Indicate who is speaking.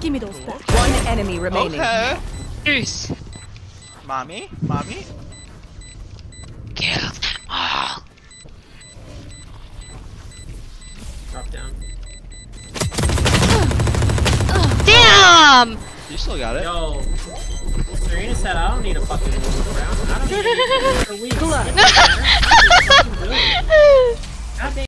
Speaker 1: Give me those back.
Speaker 2: One enemy remaining.
Speaker 3: Okay.
Speaker 4: Yes.
Speaker 3: Mommy? Mommy?
Speaker 4: Kill them all.
Speaker 5: Drop down.
Speaker 4: Damn!
Speaker 3: You still got it.
Speaker 5: Yo, Serena said I don't need a fucking round. I don't need a week.